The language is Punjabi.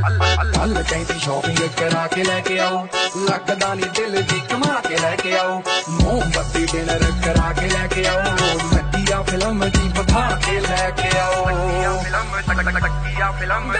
ਕੱਲ ਕਹਿੰਦੀ ਸ਼ਾਪਿੰਗ ਕਰਾ ਕੇ ਲੈ ਕੇ ਆਓ। ਲੱਗਦਾ ਨਹੀਂ ਦਿਲ ਦੀ ਕਮਾ ਕੇ ਲੈ ਕੇ ਆਓ। ਮੋਮਬੱਤੀ ਡਿਨਰ ਕਰਾ ਕੇ ਲੈ ਕੇ ਆਓ। ਨੱਟੀਆ ਫਿਲਮ ਦੀ ਬਖਾ ਕੇ ਲੈ ਕੇ ਆਓ। ਫਿਲਮ ਤੱਕ ਤੱਕ ਤੱਕੀਆ ਫਿਲਮ